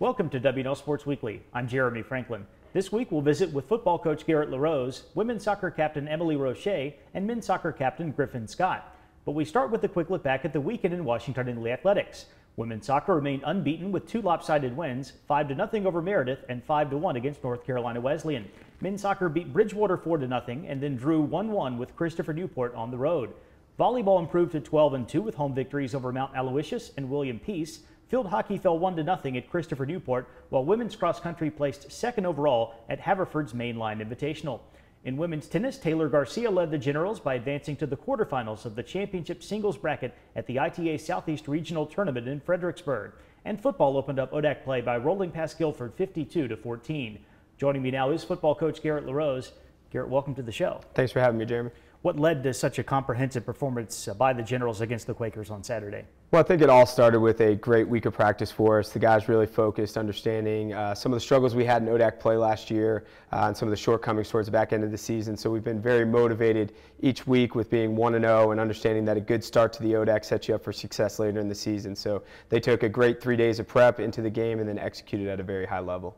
Welcome to W&L Sports Weekly. I'm Jeremy Franklin. This week we'll visit with football coach Garrett LeRose, women's soccer captain Emily Roche, and men's soccer captain Griffin Scott. But we start with a quick look back at the weekend in Washington and Lee athletics. Women's soccer remained unbeaten with two lopsided wins, 5 to nothing over Meredith and 5 to 1 against North Carolina Wesleyan. Men's soccer beat Bridgewater 4 to nothing and then drew 1-1 with Christopher Newport on the road. Volleyball improved to 12 and 2 with home victories over Mount Aloysius and William Peace. Field hockey fell 1 to nothing at Christopher Newport, while women's cross country placed second overall at Haverford's Mainline Invitational. In women's tennis, Taylor Garcia led the Generals by advancing to the quarterfinals of the championship singles bracket at the ITA Southeast Regional Tournament in Fredericksburg. And football opened up ODAC play by rolling past Guilford 52 to 14. Joining me now is football coach Garrett LeRose. Garrett, welcome to the show. Thanks for having me, Jeremy. What led to such a comprehensive performance uh, by the Generals against the Quakers on Saturday? Well, I think it all started with a great week of practice for us. The guys really focused, understanding uh, some of the struggles we had in ODAC play last year uh, and some of the shortcomings towards the back end of the season. So we've been very motivated each week with being 1 0 and understanding that a good start to the ODAC sets you up for success later in the season. So they took a great three days of prep into the game and then executed at a very high level.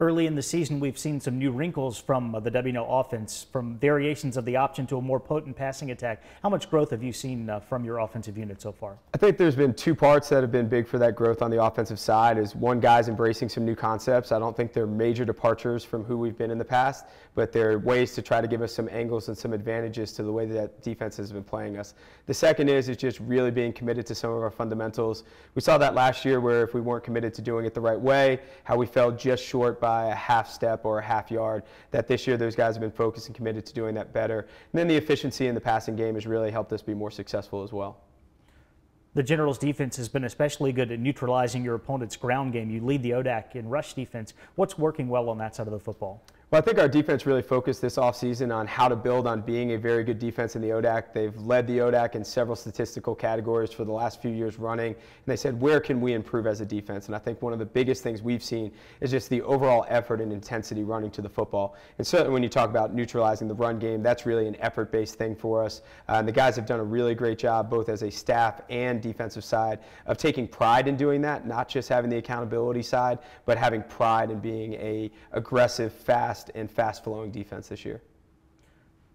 Early in the season, we've seen some new wrinkles from uh, the W&L offense, from variations of the option to a more potent passing attack. How much growth have you seen uh, from your offensive unit so far? I think there's been two parts that have been big for that growth on the offensive side. Is one, guys embracing some new concepts. I don't think they're major departures from who we've been in the past, but they're ways to try to give us some angles and some advantages to the way that defense has been playing us. The second is is just really being committed to some of our fundamentals. We saw that last year where if we weren't committed to doing it the right way, how we fell just short by a half step or a half yard. That this year those guys have been focused and committed to doing that better. And then the efficiency in the passing game has really helped us be more successful as well. The Generals defense has been especially good at neutralizing your opponent's ground game. You lead the ODAC in rush defense. What's working well on that side of the football? Well, I think our defense really focused this offseason on how to build on being a very good defense in the ODAC. They've led the ODAC in several statistical categories for the last few years running. And they said, where can we improve as a defense? And I think one of the biggest things we've seen is just the overall effort and intensity running to the football. And certainly when you talk about neutralizing the run game, that's really an effort based thing for us. Uh, and the guys have done a really great job, both as a staff and defensive side, of taking pride in doing that, not just having the accountability side, but having pride in being a aggressive, fast, fast and fast flowing defense this year.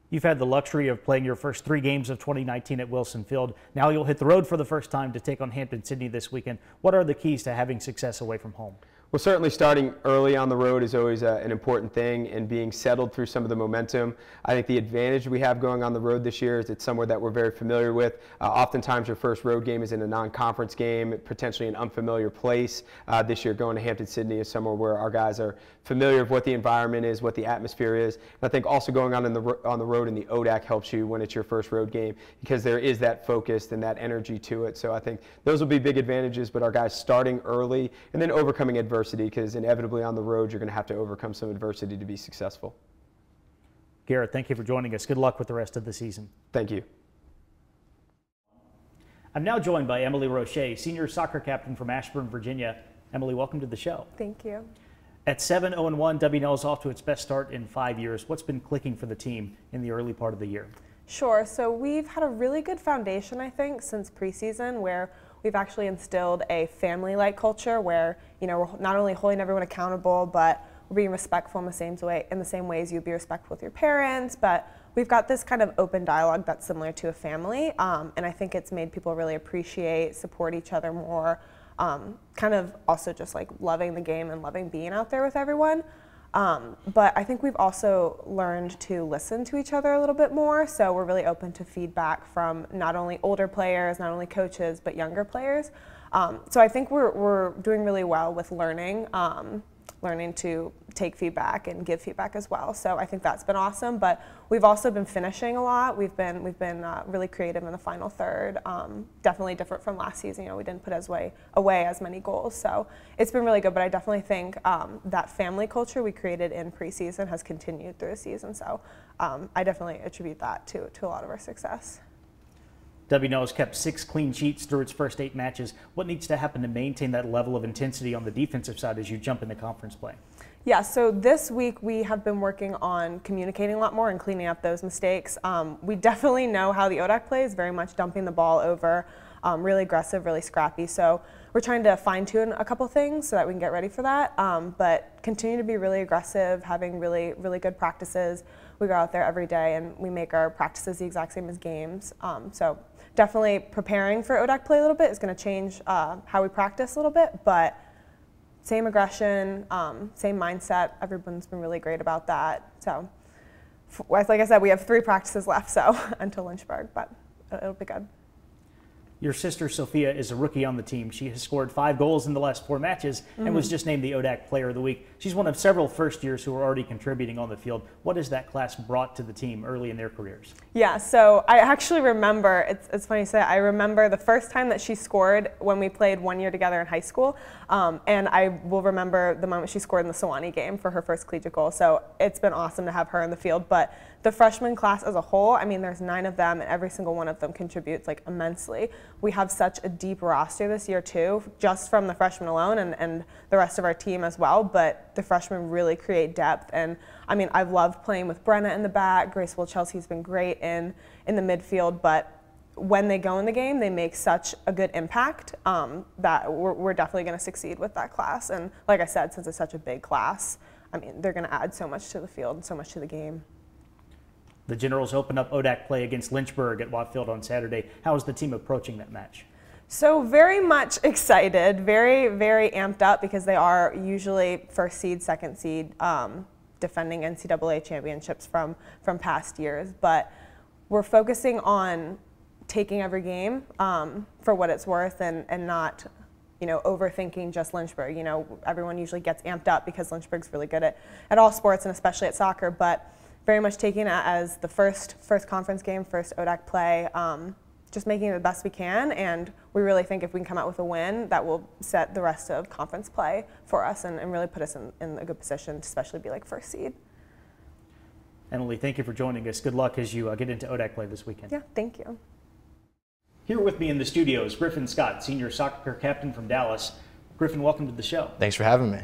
You've had the luxury of playing your first three games of 2019 at Wilson Field. Now you'll hit the road for the first time to take on Hampden-Sydney this weekend. What are the keys to having success away from home? Well, certainly starting early on the road is always uh, an important thing and being settled through some of the momentum. I think the advantage we have going on the road this year is it's somewhere that we're very familiar with. Uh, oftentimes your first road game is in a non-conference game, potentially an unfamiliar place. Uh, this year going to Hampden-Sydney is somewhere where our guys are familiar with what the environment is, what the atmosphere is. And I think also going on, in the, on the road in the ODAC helps you when it's your first road game because there is that focus and that energy to it. So I think those will be big advantages, but our guys starting early and then overcoming adversity adversity because inevitably on the road you're going to have to overcome some adversity to be successful. Garrett, thank you for joining us. Good luck with the rest of the season. Thank you. I'm now joined by Emily Roche, senior soccer captain from Ashburn, Virginia. Emily, welcome to the show. Thank you. At 7 0 1, W&L is off to its best start in five years. What's been clicking for the team in the early part of the year? Sure. So we've had a really good foundation, I think, since preseason where we've actually instilled a family-like culture where you know we're not only holding everyone accountable, but we're being respectful in the same way in the same ways you'd be respectful with your parents. But we've got this kind of open dialogue that's similar to a family, um, and I think it's made people really appreciate, support each other more. Um, kind of also just like loving the game and loving being out there with everyone. Um, but I think we've also learned to listen to each other a little bit more. So we're really open to feedback from not only older players, not only coaches, but younger players. Um, so I think we're, we're doing really well with learning. Um, learning to take feedback and give feedback as well. So I think that's been awesome. But we've also been finishing a lot. We've been we've been uh, really creative in the final third. Um, definitely different from last season. You know, we didn't put as way away as many goals. So it's been really good. But I definitely think um, that family culture we created in preseason has continued through the season. So um, I definitely attribute that to to a lot of our success. W&L has kept six clean sheets through its first eight matches. What needs to happen to maintain that level of intensity on the defensive side as you jump into the conference play? Yeah, so this week we have been working on communicating a lot more and cleaning up those mistakes. Um, we definitely know how the ODAC plays, very much dumping the ball over, um, really aggressive, really scrappy. So we're trying to fine tune a couple things so that we can get ready for that. Um, but continue to be really aggressive, having really, really good practices. We go out there every day and we make our practices the exact same as games. Um, so definitely preparing for ODAC play a little bit is going to change uh, how we practice a little bit, but same aggression, um, same mindset. Everyone's been really great about that. So, like I said, we have three practices left, so until Lynchburg, but it'll be good. Your sister Sophia is a rookie on the team. She has scored five goals in the last four matches mm-hmm. and was mm-hmm. just named the ODAC Player of the Week. She's one of several first years who are already contributing on the field. What has that class brought to the team early in their careers? Yeah, so I actually remember, it's, it's funny to say, I remember the first time that she scored when we played one year together in high school. Um, and I will remember the moment she scored in the Sewanee game for her first collegiate goal. So it's been awesome to have her in the field. But the freshman class as a whole, I mean, there's nine of them, and every single one of them contributes like immensely. We have such a deep roster this year too, just from the freshmen alone, and, and the rest of our team as well. But the freshmen really create depth, and I mean, I've loved playing with Brenna in the back. Grace Will Chelsea's been great in in the midfield, but when they go in the game, they make such a good impact um, that we're, we're definitely going to succeed with that class. And like I said, since it's such a big class, I mean, they're going to add so much to the field and so much to the game. The Generals open up ODAC play against Lynchburg at Watt Field on Saturday. How is the team approaching that match? So very much excited, very, very amped up because they are usually first seed, second seed, um, defending NCAA championships from, from past years. But we're focusing on taking every game um, for what it's worth and, and not you know, overthinking just Lynchburg. You know, everyone usually gets amped up because Lynchburg's really good at, at all sports and especially at soccer, but very much taking it as the first first conference game, first ODAC play, um, just making it the best we can. And we really think if we can come out with a win, that will set the rest of conference play for us and, and really put us in, in a good position to especially be like first seed. Emily, thank you for joining us. Good luck as you uh, get into ODAC play this weekend. Yeah, thank you. Here with me in the studio is Griffin Scott, senior soccer captain from Dallas. Griffin, welcome to the show. Thanks for having me.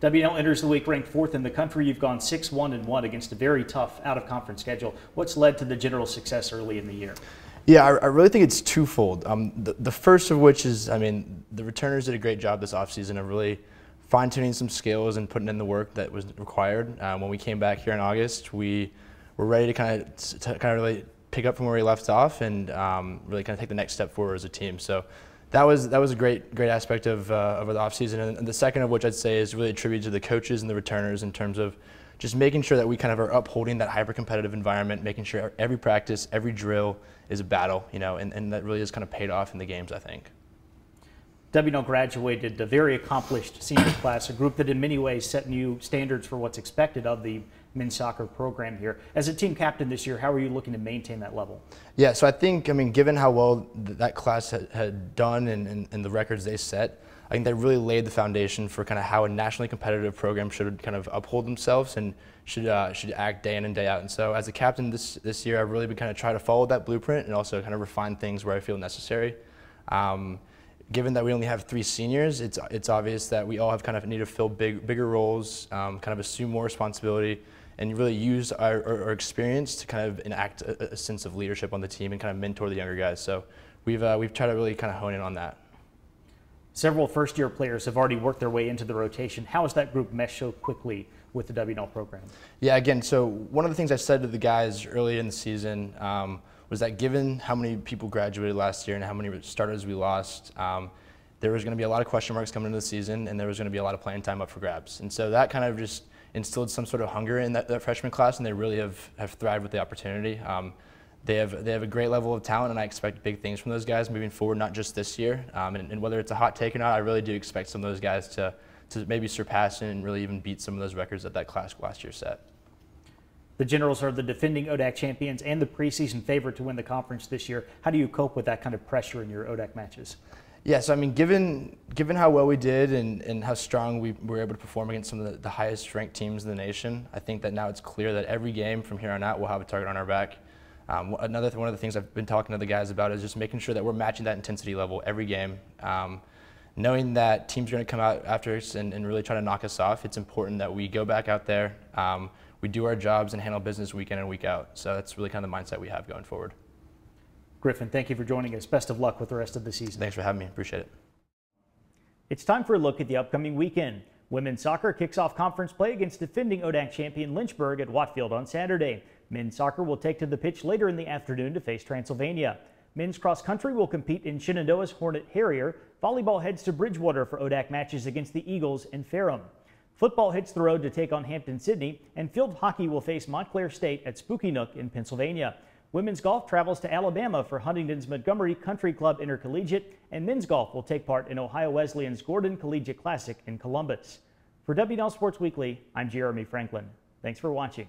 W&L enters the week ranked fourth in the country. You've gone 6 1 and 1 against a very tough out of conference schedule. What's led to the general success early in the year? Yeah, I, I really think it's twofold. Um, the, the, first of which is, I mean, the returners did a great job this offseason of really fine tuning some skills and putting in the work that was required. Um, when we came back here in August, we were ready to kind of to kind of really pick up from where we left off and um, really kind of take the next step forward as a team. So that was that was a great great aspect of uh, of the offseason. And the second of which I'd say is really attributed to the coaches and the returners in terms of just making sure that we kind of are upholding that hyper competitive environment, making sure every practice, every drill is a battle, you know, and, and that really has kind of paid off in the games, I think. W&L graduated a very accomplished senior class, a group that in many ways set new standards for what's expected of the men's soccer program here. As a team captain this year, how are you looking to maintain that level? Yeah, so I think, I mean, given how well th that class had, had done and, and, and, the records they set, I think they really laid the foundation for kind of how a nationally competitive program should kind of uphold themselves and should uh, should act day in and day out. And so, as a captain this this year, I've really been kind of trying to follow that blueprint and also kind of refine things where I feel necessary. Um, given that we only have three seniors, it's it's obvious that we all have kind of need to fill big bigger roles, um, kind of assume more responsibility and really use our, our, our experience to kind of enact a, a, sense of leadership on the team and kind of mentor the younger guys. So we've, uh, we've tried to really kind of hone in on that. Several first year players have already worked their way into the rotation. How has that group meshed so quickly with the W&L program? Yeah, again, so one of the things I said to the guys early in the season um, was that given how many people graduated last year and how many starters we lost, um, there was going to be a lot of question marks coming into the season and there was going to be a lot of playing time up for grabs. And so that kind of just instilled some sort of hunger in that, that freshman class, and they really have, have thrived with the opportunity. Um, they have they have a great level of talent, and I expect big things from those guys moving forward, not just this year. Um, and, and, whether it's a hot take or not, I really do expect some of those guys to to maybe surpass and really even beat some of those records that that class last year set. The Generals are the defending ODAC champions and the preseason favorite to win the conference this year. How do you cope with that kind of pressure in your ODAC matches? Yes, I mean, given given how well we did and, and how strong we were able to perform against some of the, the highest ranked teams in the nation, I think that now it's clear that every game from here on out we'll have a target on our back. Um, another one of the things I've been talking to the guys about is just making sure that we're matching that intensity level every game. Um, knowing that teams are going to come out after us and, and, really try to knock us off, it's important that we go back out there, um, we do our jobs and handle business week in and week out. So that's really kind of the mindset we have going forward. Griffin, thank you for joining us. Best of luck with the rest of the season. Thanks for having me. Appreciate it. It's time for a look at the upcoming weekend. Women's soccer kicks off conference play against defending ODAC champion Lynchburg at Watt Field on Saturday. Men's soccer will take to the pitch later in the afternoon to face Transylvania. Men's cross country will compete in Shenandoah's Hornet Harrier. Volleyball heads to Bridgewater for ODAC matches against the Eagles and Ferrum. Football hits the road to take on Hampden-Sydney, and field hockey will face Montclair State at Spooky Nook in Pennsylvania. Women's golf travels to Alabama for Huntingdon's Montgomery Country Club Intercollegiate, and men's golf will take part in Ohio Wesleyan's Gordon Collegiate Classic in Columbus. For W&L Sports Weekly, I'm Jeremy Franklin. Thanks for watching.